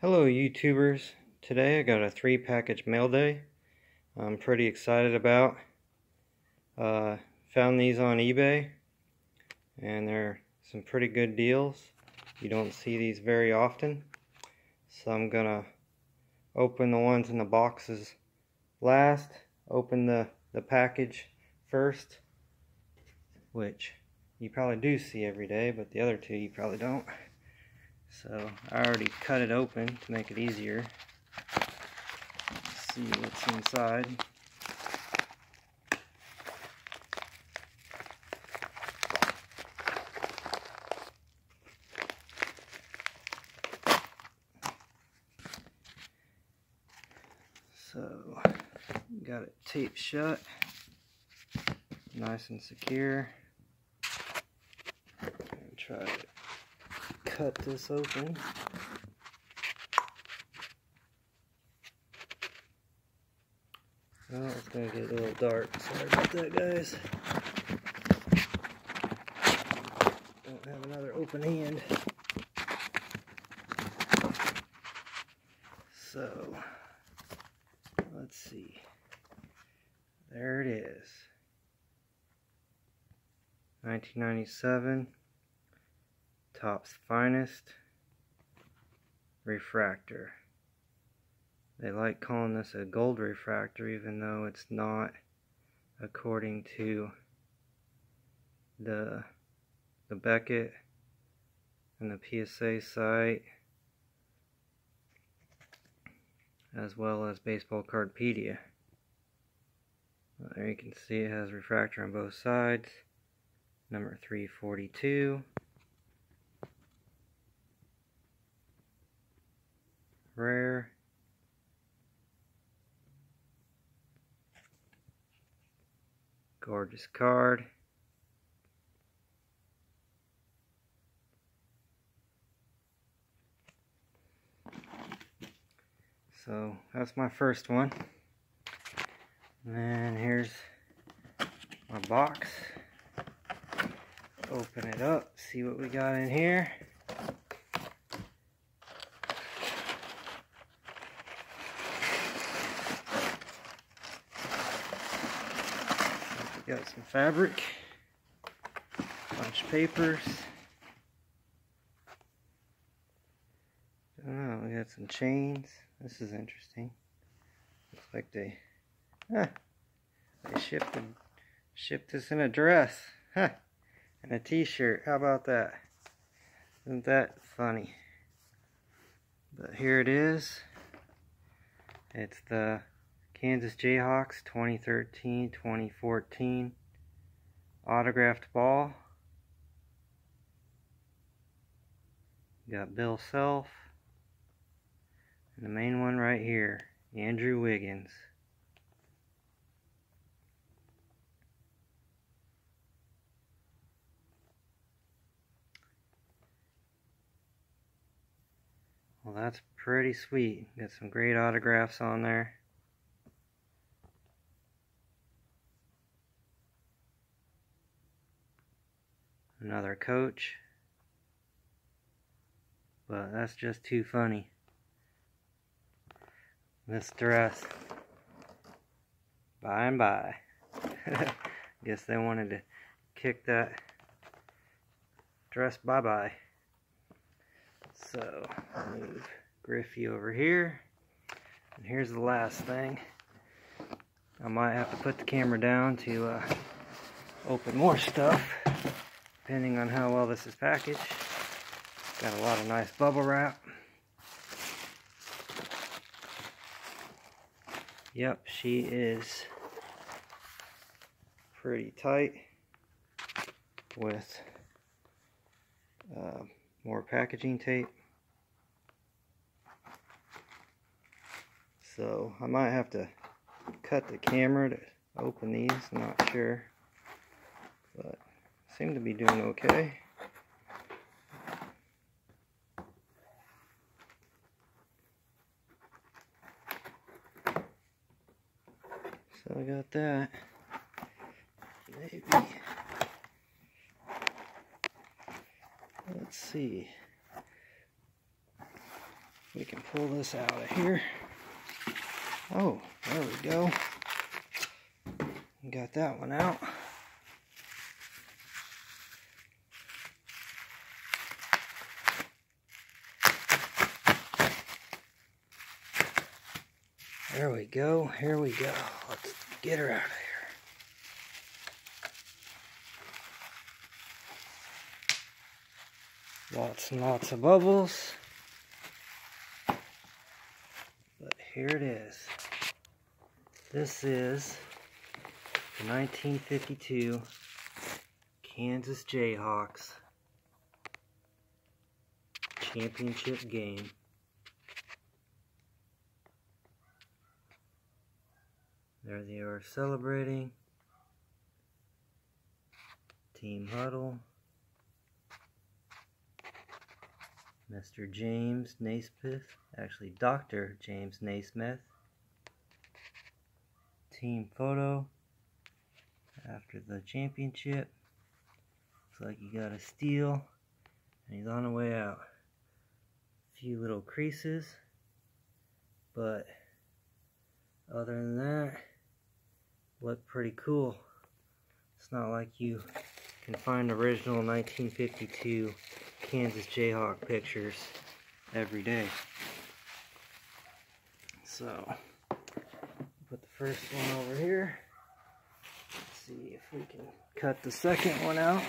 Hello YouTubers. Today I got a three package mail day I'm pretty excited about. Uh, found these on eBay and they're some pretty good deals. You don't see these very often. So I'm gonna open the ones in the boxes last, open the, the package first, which you probably do see every day, but the other two you probably don't. So I already cut it open to make it easier. Let's see what's inside. So got it taped shut, nice and secure. And try to cut this open. Oh, it's going to get a little dark. Sorry about that, guys. Don't have another open hand. So, let's see. There it is. 1997. Topps Finest refractor. They like calling this a gold refractor even though it's not according to the the Beckett and the PSA site as well as Baseball Cardpedia. There you can see it has refractor on both sides. Number 342. Rare. Gorgeous card. So that's my first one. And here's my box. Open it up, see what we got in here. Got some fabric, bunch of papers. Oh, we got some chains. This is interesting. Looks like they, huh, they shipped, a, shipped this in a dress, huh, and a t-shirt. How about that? Isn't that funny? But here it is. It's the Kansas Jayhawks 2013-2014 autographed ball. Got Bill Self. And the main one right here, Andrew Wiggins. Well, that's pretty sweet. Got some great autographs on there. Another coach. But that's just too funny. This dress. By and by. Guess they wanted to kick that dress bye-bye. So, move Griffey over here. And here's the last thing. I might have to put the camera down to uh, open more stuff depending on how well this is packaged. Got a lot of nice bubble wrap. Yep, she is pretty tight with uh, more packaging tape. So I might have to cut the camera to open these, not sure. But seem to be doing okay. So I got that. Maybe. Let's see. we can pull this out of here. Oh, there we go. Got that one out. There we go. Here we go. Let's get her out of here. Lots and lots of bubbles. But here it is. This is the 1952 Kansas Jayhawks championship game. They are celebrating. Team huddle. Mr. James Naismith, actually Dr. James Naismith. Team photo after the championship. Looks like he got a steal and he's on the way out. A few little creases, but other than that, look pretty cool. It's not like you can find original 1952 Kansas Jayhawk pictures every day. So, put the first one over here. Let's see if we can cut the second one out.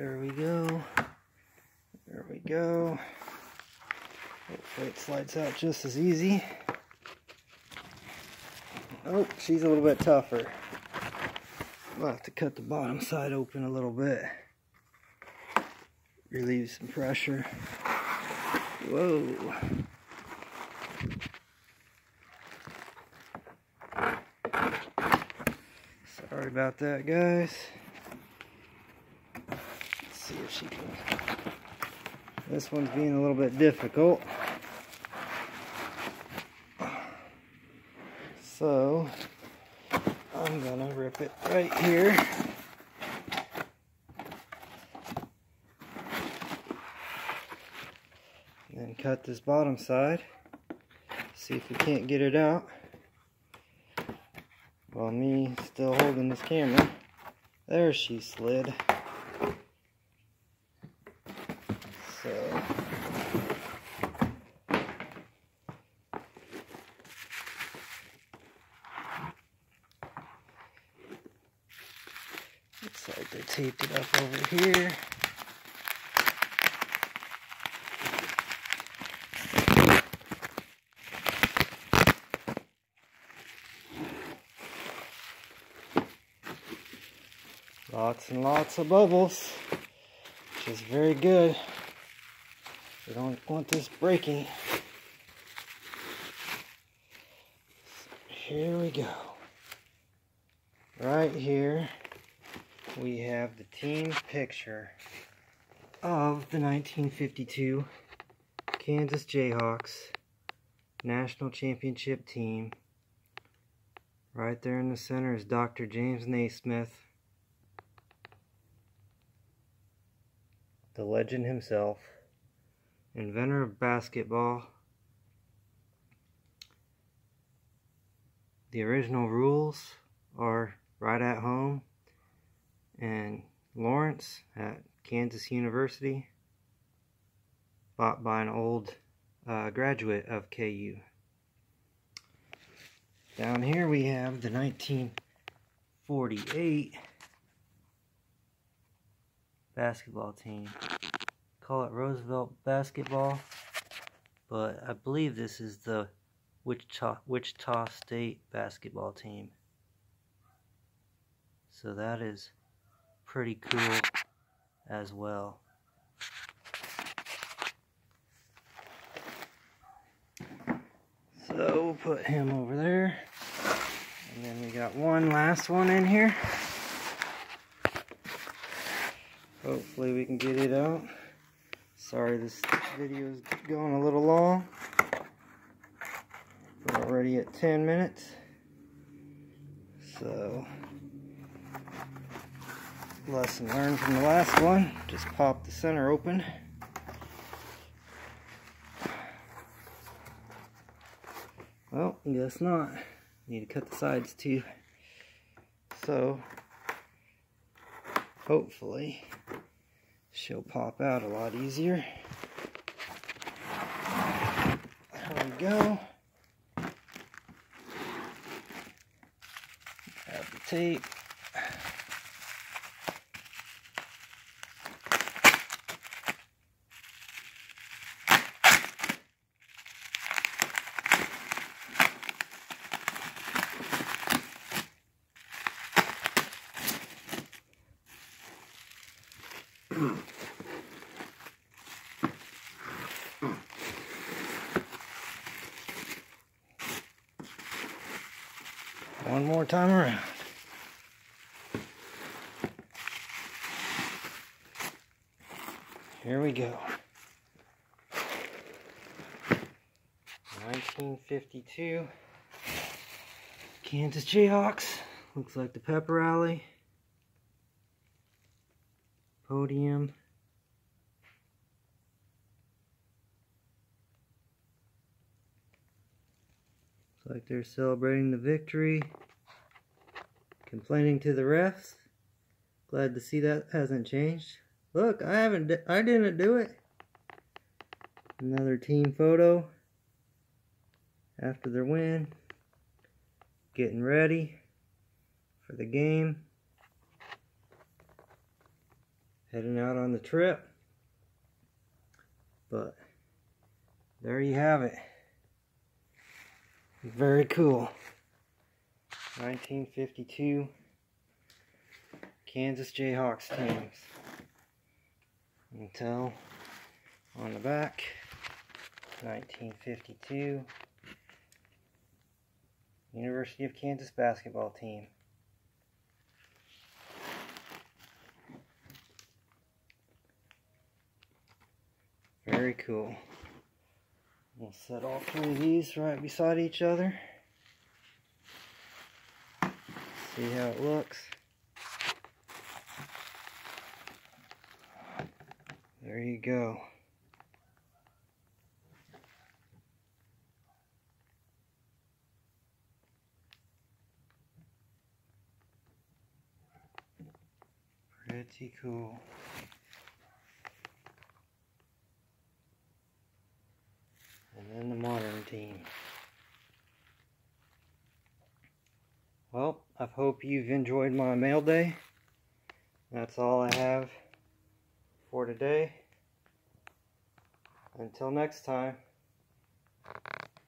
There we go. There we go. Hopefully it slides out just as easy. Oh, she's a little bit tougher. I'll have to cut the bottom side open a little bit. Relieve some pressure. Whoa. Sorry about that, guys see if she can. This one's being a little bit difficult. So, I'm gonna rip it right here. And then cut this bottom side. See if we can't get it out. While me still holding this camera. There she slid. So looks like they taped it up over here. Lots and lots of bubbles, which is very good. We don't want this breaking. Here we go. Right here, we have the team picture of the 1952 Kansas Jayhawks National Championship team. Right there in the center is Dr. James Naismith, the legend himself inventor of basketball. The original rules are right at home and Lawrence at Kansas University, bought by an old uh, graduate of KU. Down here we have the 1948 basketball team call it Roosevelt basketball, but I believe this is the Wichita, Wichita State basketball team. So that is pretty cool as well. So we'll put him over there. And then we got one last one in here. Hopefully we can get it out. Sorry this video is going a little long. We're already at 10 minutes. So, lesson learned from the last one. Just pop the center open. Well, guess not. Need to cut the sides too. So, hopefully, she'll pop out a lot easier. There we go. Grab the tape. One more time around. Here we go. 1952 Kansas Jayhawks. Looks like the pep rally. Podium. Looks like they're celebrating the victory. Complaining to the refs. Glad to see that hasn't changed. Look, I haven't, I didn't do it. Another team photo after their win. Getting ready for the game. Heading out on the trip. But there you have it. Very cool. 1952 Kansas Jayhawks teams. Until on the back, 1952 University of Kansas basketball team. Very cool. We'll set all three of these right beside each other. See how it looks. There you go. Pretty cool. And then the modern team. Well, I hope you've enjoyed my mail day. That's all I have for today. Until next time,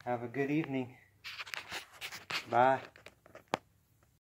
have a good evening. Bye.